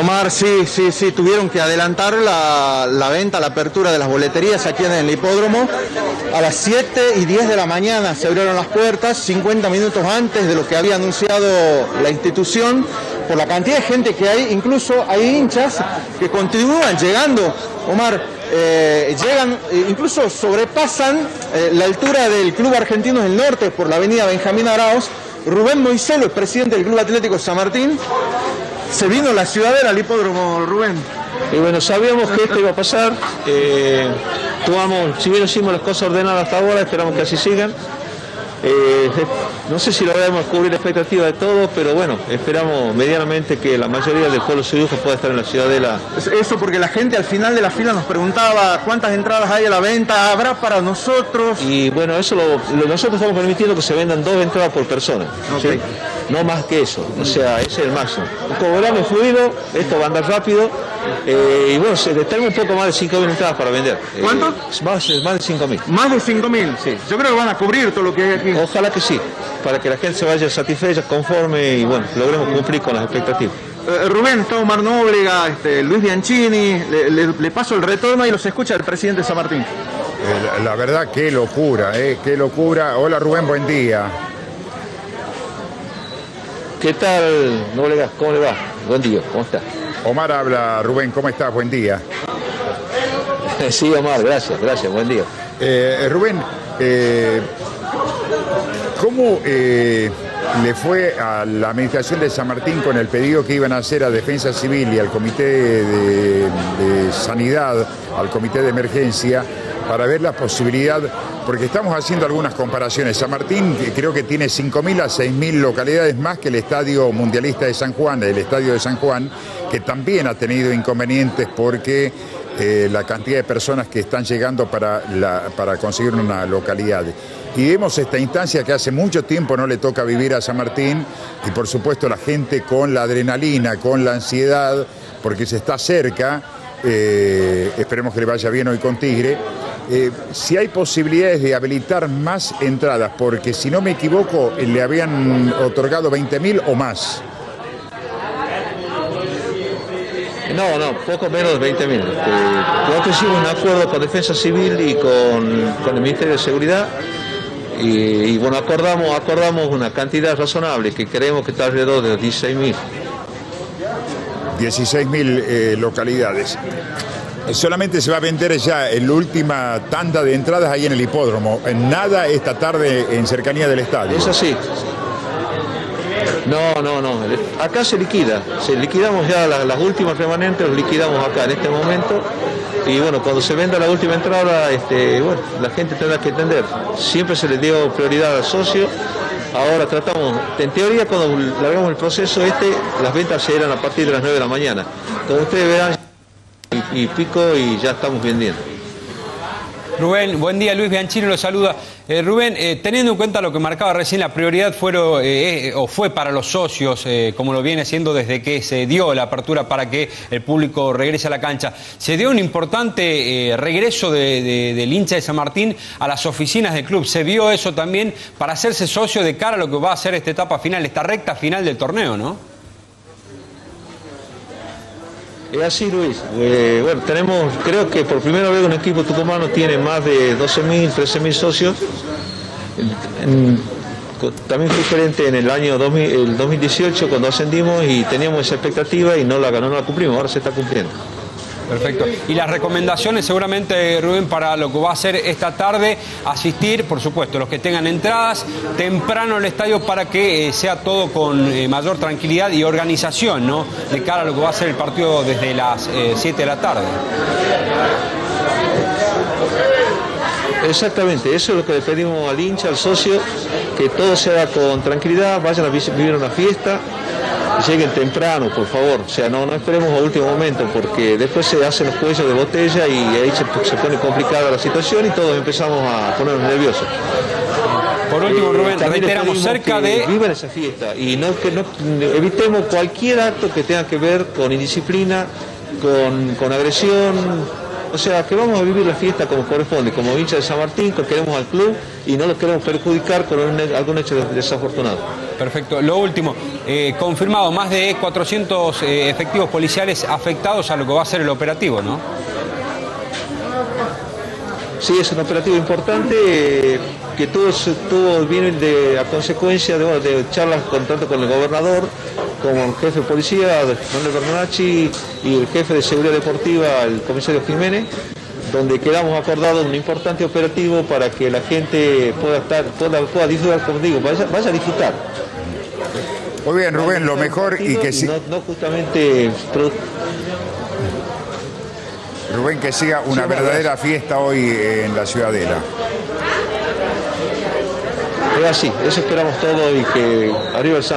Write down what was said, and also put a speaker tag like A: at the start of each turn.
A: Omar, sí, sí, sí, tuvieron que adelantar la, venta, la apertura de las boleterías aquí en el hipódromo. A las 7 y 10 de la mañana se abrieron las puertas, 50 minutos antes de lo que había anunciado la institución, por la cantidad de gente que hay, incluso hay hinchas que continúan llegando. Omar, eh, llegan, eh, incluso sobrepasan eh, la altura del Club Argentino del Norte por la avenida Benjamín Arauz. Rubén Moiselo, el presidente del Club Atlético San Martín, se vino la ciudadela al hipódromo Rubén.
B: Y bueno, sabíamos que esto iba a pasar. Eh, tomamos, si bien hicimos las cosas ordenadas hasta ahora, esperamos que así sigan. Eh, no sé si logramos cubrir la expectativa de todos, pero bueno, esperamos medianamente que la mayoría del pueblo sedujo pueda estar en la ciudadela.
A: Eso porque la gente al final de la fila nos preguntaba cuántas entradas hay a la venta, habrá para nosotros.
B: Y bueno, eso lo, nosotros estamos permitiendo que se vendan dos entradas por persona. ¿sí? No más que eso, o sea, ese es el máximo. Cobramos fluido, esto va a andar rápido. Eh, y bueno, tenemos un poco más de 5.000 entradas para vender.
A: ¿Cuánto?
B: Eh, más, más de 5.000.
A: Más de 5.000, sí. Yo creo que van a cubrir todo lo que hay aquí.
B: Ojalá que sí, para que la gente se vaya satisfecha, conforme y bueno, logremos cumplir con las expectativas.
A: Eh, Rubén, está Omar Nóbrega, este, Luis Bianchini, le, le, le, paso el retorno y los escucha el presidente San Martín.
C: Eh, la verdad, qué locura, eh, qué locura. Hola Rubén, buen día.
B: ¿Qué tal? ¿Cómo le va? Buen día, ¿cómo está?
C: Omar habla, Rubén, ¿cómo estás? Buen día.
B: Sí, Omar, gracias, gracias, buen día.
C: Eh, Rubén, eh, ¿cómo eh, le fue a la administración de San Martín con el pedido que iban a hacer a Defensa Civil y al Comité de, Sanidad, al Comité de Emergencia, para ver la posibilidad, porque estamos haciendo algunas comparaciones. San Martín creo que tiene 5.000 a 6.000 localidades más que el Estadio Mundialista de San Juan, el Estadio de San Juan, que también ha tenido inconvenientes porque eh, la cantidad de personas que están llegando para, para conseguir una localidad. Y vemos esta instancia que hace mucho tiempo no le toca vivir a San Martín y por supuesto la gente con la adrenalina, con la ansiedad, porque se está cerca, eh, esperemos que le vaya bien hoy con Tigre, eh, si hay posibilidades de habilitar más entradas, porque si no me equivoco, le habían otorgado 20.000 o más.
B: No, no, poco menos de 20.000. Este, nosotros hicimos un acuerdo con Defensa Civil y con, con el Ministerio de Seguridad y, y, bueno, acordamos, acordamos una cantidad razonable que creemos que está alrededor de 16.000.
C: 16.000 eh, localidades. Solamente se va a vender ya la última tanda de entradas ahí en el hipódromo. Nada esta tarde en cercanía del estadio.
B: Es así. No, no, no. Acá se liquida. Se liquidamos ya las, últimas remanentes, los liquidamos acá en este momento. Y bueno, cuando se venda la última entrada, este, la gente tendrá que entender. Siempre se le dio prioridad al socio. Ahora tratamos, en teoría cuando largamos el proceso este, las ventas se eran a partir de las 9 de la mañana. Como ustedes verán, y pico y ya estamos vendiendo.
D: Rubén, buen día, Luis Bianchino lo saluda. Eh, Rubén, eh, teniendo en cuenta lo que marcaba recién, la prioridad fueron, eh, o fue para los socios, como lo viene haciendo desde que se dio la apertura para que el público regrese a la cancha. Se dio un importante regreso de, del hincha de San Martín a las oficinas del club. Se vio eso también para hacerse socio de cara a lo que va a ser esta etapa final, esta recta final del torneo, ¿no?
B: Es así, Luis. Eh, bueno, tenemos, creo que por primera vez un equipo tucumano tiene más de 12.000, 13.000 socios. También fue diferente en el año 2000, el 2018 cuando ascendimos y teníamos esa expectativa y no la, no la cumplimos, ahora se está cumpliendo.
D: Perfecto. Y las recomendaciones seguramente, Rubén, para lo que va a ser esta tarde, asistir, por supuesto, los que tengan entradas temprano al estadio para que eh, sea todo con eh, mayor tranquilidad y organización, ¿no? De cara a lo que va a ser el partido desde las 7 eh, de la tarde.
B: Exactamente, eso es lo que le pedimos al hincha, al socio, que todo sea con tranquilidad, vayan a vivir una fiesta, lleguen temprano, por favor. O sea, no, no esperemos a último momento, porque después se hacen los cuellos de botella y ahí se, se pone complicada la situación y todos empezamos a ponernos nerviosos.
D: Por último, Rubén, eh, reiteramos cerca de.
B: Vivan esa fiesta y no, que no evitemos cualquier acto que tenga que ver con indisciplina, con, con agresión. O sea, que vamos a vivir la fiesta como corresponde, como hincha de San Martín, que queremos al club y no lo queremos perjudicar con algún hecho desafortunado.
D: Perfecto. Lo último, eh, confirmado más de 400 eh, efectivos policiales afectados a lo que va a ser el operativo, ¿no?
B: Sí, es un operativo importante eh, que todo, todo viene de, a consecuencia de, de charlas con, tanto con el gobernador como el jefe de policía, Manuel Bernacci, y el jefe de seguridad deportiva, el comisario Jiménez, donde quedamos acordados un importante operativo para que la gente pueda estar, pueda, pueda disfrutar, como digo, vaya, vaya a disfrutar.
C: Muy bien, Rubén, lo mejor y que sí.
B: no, no justamente
C: Rubén, que siga una verdadera fiesta hoy en la Ciudadela.
B: es así, eso esperamos todo y que arriba el Santos.